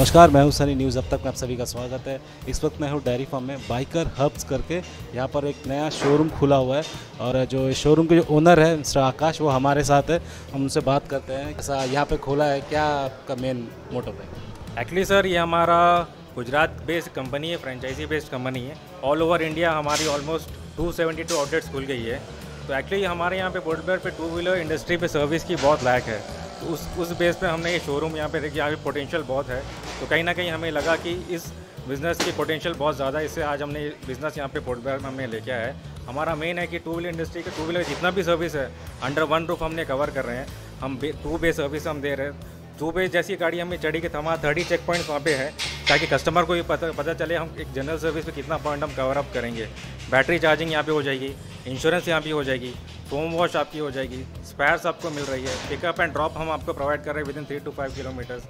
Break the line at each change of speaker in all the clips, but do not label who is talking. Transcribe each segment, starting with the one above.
नमस्कार, मैं हूँ सनी न्यूज़। अब तक में आप सभी का स्वागत है। इस वक्त मैं हूँ डेयरी फार्म में बाइकर हब्स करके। यहाँ पर एक नया शोरूम खुला हुआ है और जो शोरूम के जो ओनर है, मिस्टर आकाश, वो हमारे साथ है। हम उनसे बात करते हैं। ऐसा यहाँ पे खोला है, क्या आपका मेन मोटिव है?
एक्चुअली सर ये हमारा गुजरात बेस्ड कंपनी है फ्रेंचाइजी बेस्ड कंपनी है। ऑल ओवर इंडिया हमारी ऑलमोस्ट 272 आउटलेट्स खुल गई है। तो एक्चुअली हमारे यहाँ पे बोर्डर पे टू व्हीलर इंडस्ट्री पे सर्विस की बहुत लायक है। तो उस उस बेस पे हमने ये शोरूम यहाँ पे देखिए यहाँ पे पोटेंशियल बहुत है। तो कहीं ना कहीं हमें लगा कि इस बिज़नेस की पोटेंशियल बहुत ज़्यादा है, इससे आज हमने बिज़नेस यहाँ पे पोर्टबेयर में हमने लेके आया है। हमारा मेन है कि टू व्हीलर इंडस्ट्री के टू व्हीलर जितना भी सर्विस है अंडर वन रूफ हमने कवर कर रहे हैं। हम टू बे सर्विस हम दे रहे हैं। टू बे जैसी गाड़ी हमें चढ़ी के थमा थर्टी चेक पॉइंट वहाँ पे है ताकि कस्टमर को ये पता पता चले हम एक जनरल सर्विस में कितना पॉइंट हम कवर अप करेंगे। बैटरी चार्जिंग यहाँ पे हो जाएगी इंश्योरेंस यहाँ पे हो जाएगी फोम वॉश आपकी हो जाएगी स्पेयर्स आपको मिल रही है पिकअप एंड ड्रॉप हम आपको प्रोवाइड कर रहे हैं within three to five kilometres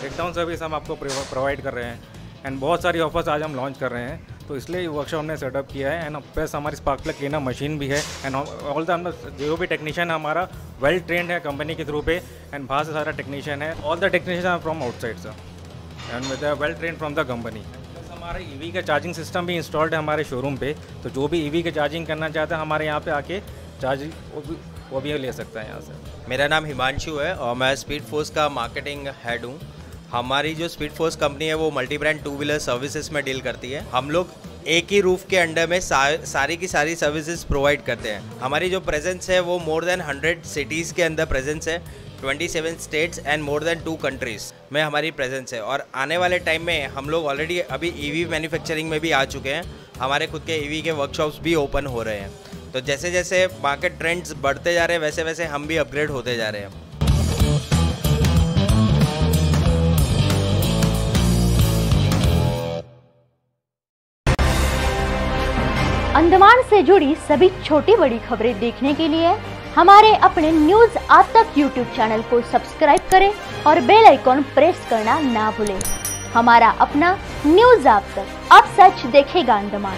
break down service हम आपको प्रोवाइड कर रहे हैं। एंड बहुत सारी ऑफर्स आज हम लॉन्च कर रहे हैं। तो इसलिए वर्कशॉप हमने सेटअप किया है। एंड प्लस हमारी स्पार्क प्लग क्लीनर मशीन भी है। एंड ऑल द जो भी टेक्नीशियन है हमारा वेल ट्रेंड है कंपनी के थ्रू पे। एंड बाहर से सारा टेक्नीशियन है। All the technician from outside sir and with well train from the company हमारा ईवी का चार्जिंग सिस्टम भी इंस्टॉल्ड है हमारे शोरूम पे। तो जो भी ईवी का चार्जिंग करना चाहता है हमारे यहाँ पे आके चार्ज वो भी वो भी ले सकता है यहाँ से।
मेरा नाम हिमांशु है और मैं स्पीड फोर्स का मार्केटिंग हेड हूँ। हमारी जो स्पीड फोर्स कंपनी है वो multi brand two wheeler services में डील करती है। हम लोग एक ही रूफ के अंडर में सा, सारी की सारी सर्विसेज़ प्रोवाइड करते हैं। हमारी जो प्रेजेंस है वो मोर देन हंड्रेड सिटीज़ के अंदर प्रेजेंस है। 27 states and more than two countries में हमारी प्रेजेंस है। और आने वाले टाइम में हम लोग ऑलरेडी अभी ईवी मैन्युफैक्चरिंग में भी आ चुके हैं। हमारे खुद के ईवी के वर्कशॉप्स भी ओपन हो रहे हैं। तो जैसे जैसे मार्केट ट्रेंड्स बढ़ते जा रहे हैं वैसे वैसे हम भी अपग्रेड होते जा रहे हैं।
अंडमान से जुड़ी सभी छोटी बड़ी खबरें देखने के लिए हमारे अपने न्यूज़ आज तक यूट्यूब चैनल को सब्सक्राइब करें और बेल आइकॉन प्रेस करना ना भूलें। हमारा अपना न्यूज़ आप तक। अब सच देखेगा अंडमान